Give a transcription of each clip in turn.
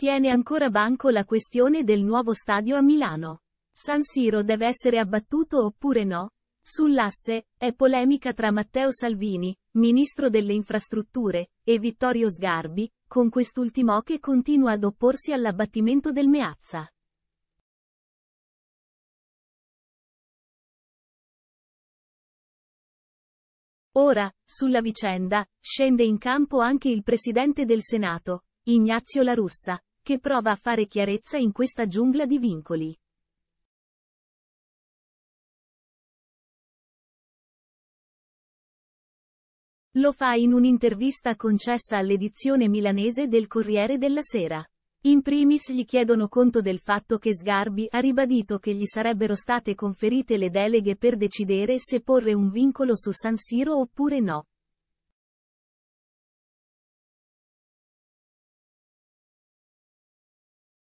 Tiene ancora banco la questione del nuovo stadio a Milano. San Siro deve essere abbattuto oppure no? Sull'asse, è polemica tra Matteo Salvini, ministro delle infrastrutture, e Vittorio Sgarbi, con quest'ultimo che continua ad opporsi all'abbattimento del Meazza. Ora, sulla vicenda, scende in campo anche il presidente del Senato, Ignazio La Russa, che prova a fare chiarezza in questa giungla di vincoli. Lo fa in un'intervista concessa all'edizione milanese del Corriere della Sera. In primis gli chiedono conto del fatto che Sgarbi ha ribadito che gli sarebbero state conferite le deleghe per decidere se porre un vincolo su San Siro oppure no.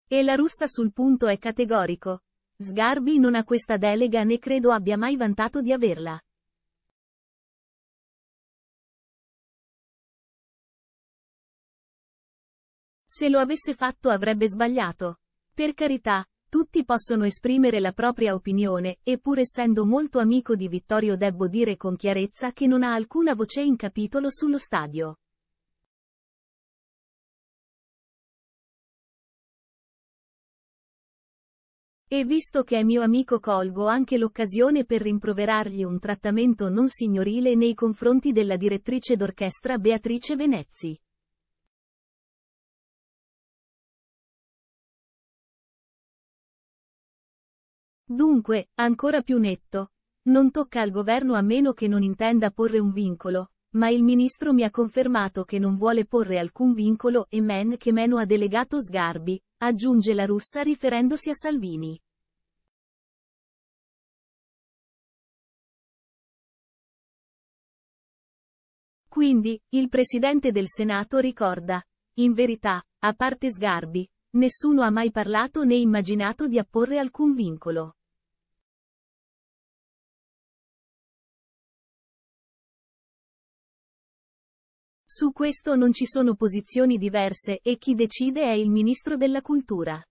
E la russa sul punto è categorico. Sgarbi non ha questa delega né credo abbia mai vantato di averla. Se lo avesse fatto avrebbe sbagliato. Per carità, tutti possono esprimere la propria opinione, e pur essendo molto amico di Vittorio debbo dire con chiarezza che non ha alcuna voce in capitolo sullo stadio. E visto che è mio amico colgo anche l'occasione per rimproverargli un trattamento non signorile nei confronti della direttrice d'orchestra Beatrice Venezzi. Dunque, ancora più netto. Non tocca al governo a meno che non intenda porre un vincolo, ma il ministro mi ha confermato che non vuole porre alcun vincolo e men che meno ha delegato Sgarbi, aggiunge la russa riferendosi a Salvini. Quindi, il Presidente del Senato ricorda, in verità, a parte Sgarbi, nessuno ha mai parlato né immaginato di apporre alcun vincolo. Su questo non ci sono posizioni diverse e chi decide è il Ministro della Cultura.